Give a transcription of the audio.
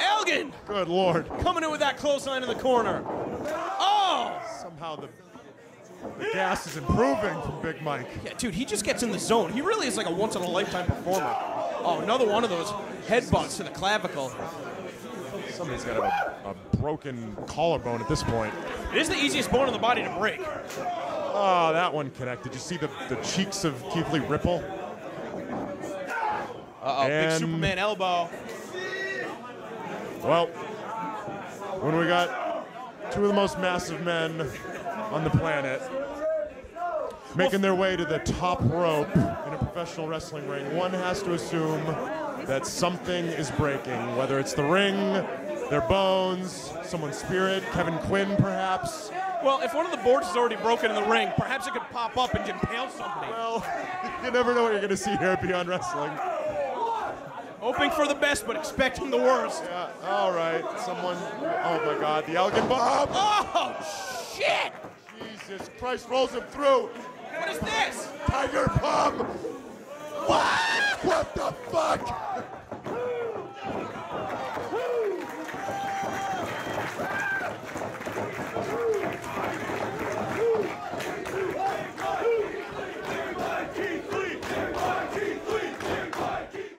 Elgin Good lord. coming in with that clothesline in the corner. Oh! Somehow the, the gas is improving from Big Mike. Yeah, dude, he just gets in the zone. He really is like a once in a lifetime performer. Oh, another one of those headbutts to the clavicle. Somebody's got a, a broken collarbone at this point. It is the easiest bone in the body to break. Oh, that one connected. You see the, the cheeks of Keith Lee ripple? Uh oh, big Superman elbow. Well, when we got two of the most massive men on the planet making their way to the top rope in a professional wrestling ring, one has to assume that something is breaking, whether it's the ring, their bones, someone's spirit, Kevin Quinn perhaps. Well, if one of the boards is already broken in the ring, perhaps it could pop up and impale somebody. Well, you never know what you're going to see here at Beyond Wrestling. Hoping for the best, but expecting the worst. Yeah, all right, someone, oh my God, the Elgin Bomb! Oh, shit! Jesus Christ rolls him through. What is this? Tiger Bomb! What? What the fuck?